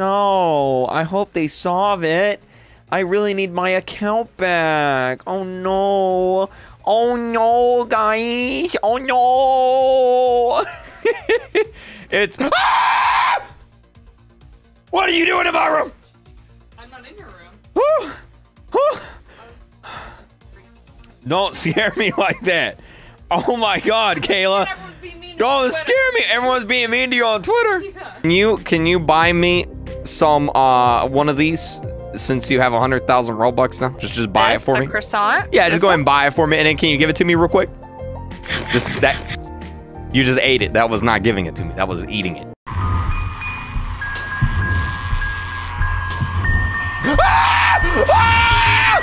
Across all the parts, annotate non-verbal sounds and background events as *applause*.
I hope they solve it. I really need my account back. Oh no. Oh no, guys. Oh no. *laughs* it's. Ah! *laughs* What are you doing in my room? I'm not in your room. Don't scare me *laughs* like that. Oh my god, Kayla. Everyone's being mean to Don't scare me. Everyone's being mean to you on Twitter. Yeah. Can you can you buy me some uh one of these since you have a hundred thousand Robux now? Just just buy it for me. croissant. Yeah, just This go ahead one? and buy it for me, and then can you give it to me real quick? Just that. You just ate it. That was not giving it to me. That was eating it. Ah! Ah!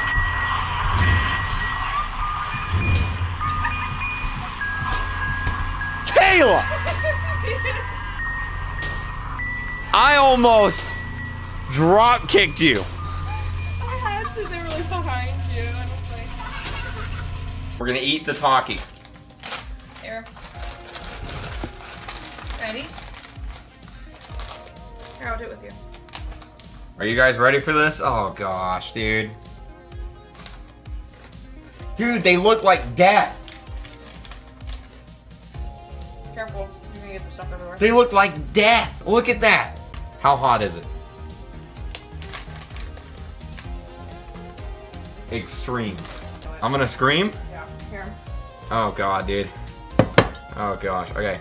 Kayla! I almost drop kicked you. I had to. They were like behind you. I don't. We're gonna eat the talkie. Here. Ready? Here, I'll do it with you. Are you guys ready for this? Oh gosh, dude. Dude, they look like death. Careful. You're gonna get the stuff everywhere. They look like death. Look at that. How hot is it? Extreme. I'm gonna scream. Yeah. Here. Oh god, dude. Oh gosh. Okay.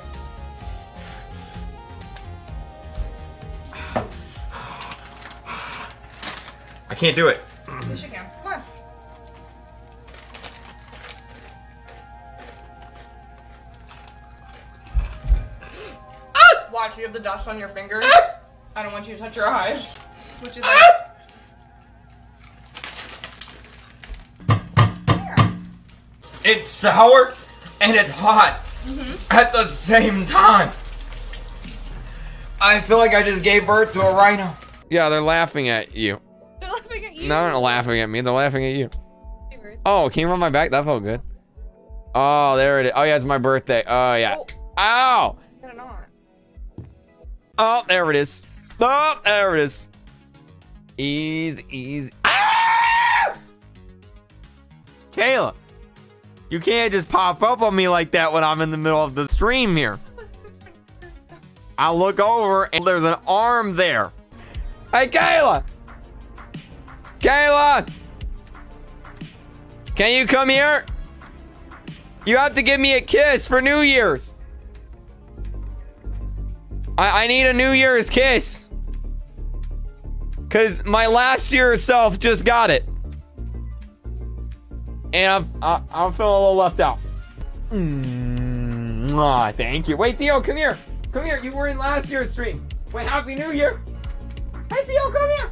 I can't do it. Yes, you can. Come on. Ah! Watch, you have the dust on your fingers. Ah! I don't want you to touch your eyes. Which is like. Here. It's sour and it's hot at the same time. I feel like I just gave birth to a rhino. Yeah, they're laughing at you. They're laughing at you. No, they're not laughing at me. They're laughing at you. Oh, can you run my back? That felt good. Oh, there it is. Oh, yeah, it's my birthday. Oh, yeah. Oh, Ow! get it on. Oh, there it is. Oh, there it is. Easy, easy. Ah! Kayla, you can't just pop up on me like that when I'm in the middle of the stream here. I look over and there's an arm there. Hey, Kayla! Kayla! Can you come here? You have to give me a kiss for New Year's. I, I need a New Year's kiss. Cause my last year self just got it. And I'm, I, I'm feeling a little left out. Mm, ah, thank you. Wait, Theo, come here. Come here. You were in last year's stream. Wait, Happy New Year. Hey, Theo, come here.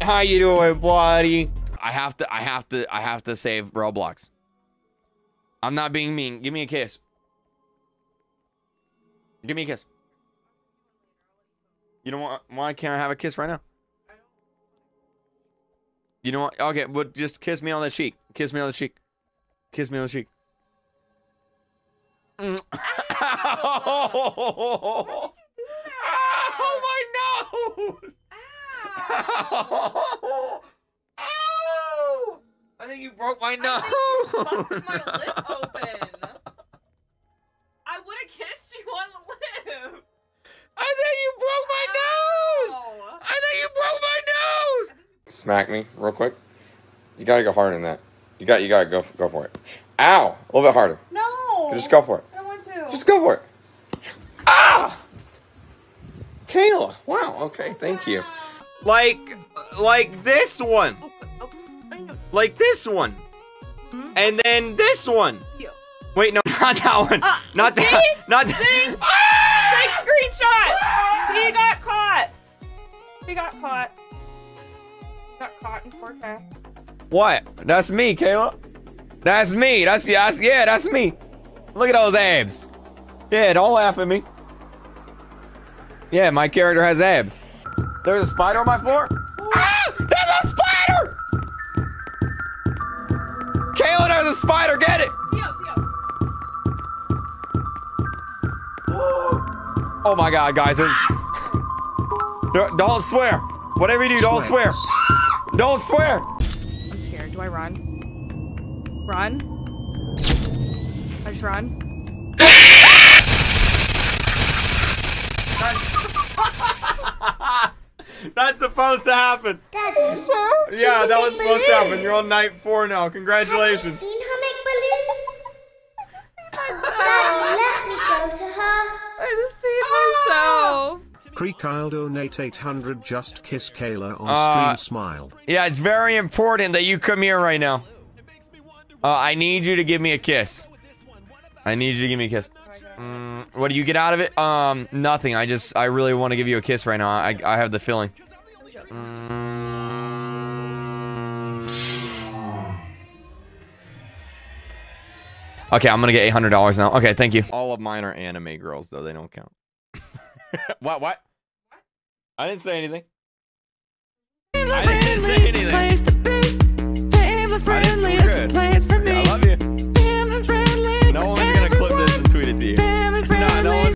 How you doing, buddy? I have to, I have to, I have to save Roblox. I'm not being mean. Give me a kiss. Give me a kiss. You don't want? Why can't I have a kiss right now? You know what? Okay, but just kiss me on the cheek. Kiss me on the cheek. Kiss me on the cheek. Mm. *laughs* oh, my nose! Ow. *laughs* Ow! I think you broke my I nose. think *laughs* you busted my lip open. Smack me real quick. You gotta go harder than that. You got. You gotta go. Go for it. Ow! A little bit harder. No. Just go for it. I don't want to. Just go for it. Ah! Kayla. Wow. Okay. Thank you. Like, like this one. Oh, oh. Like this one. And then this one. Wait, no, *laughs* not that one. Ah, not see? that. *laughs* Not that. See? Ah! Take screenshot. He got caught. He got caught. Got caught in 4K. What? That's me, Kayla. That's me. That's that's yeah, that's me. Look at those abs. Yeah, don't laugh at me. Yeah, my character has abs. There's a spider on my floor. Ah! There's a spider! Kayla, there's a spider. Get it. Theo, Theo. Oh my god, guys. There's... Don't- Don't swear. Whatever you do, don't swear. Don't swear. I'm scared. Do I run? Run? I just run? *laughs* That's supposed to happen. Daddy, Yeah, that was supposed to happen. You're on night four now. have you Congratulations. Kreek I'll donate 800 just kiss Kayla on Uh, stream smile. Yeah, it's very important that you come here right now. Uh, I need you to give me a kiss. I need you to give me a kiss. Mm, what do you get out of it? Um, nothing. I just, I really want to give you a kiss right now. I, I have the feeling. Okay, I'm gonna get eight hundred dollars now. Okay, thank you. All of mine are anime girls, though they don't count. *laughs* what? What? I didn't say anything.